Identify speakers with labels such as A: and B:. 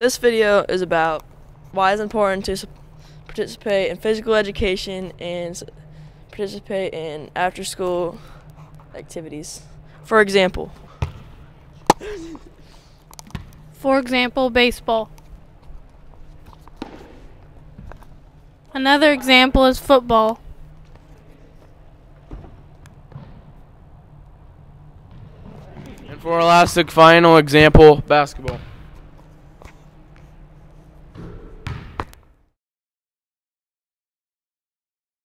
A: This video is about why it's important to participate in physical education and participate in after school activities. For example,
B: For example, baseball. Another example is football.
C: And for our last final example, basketball.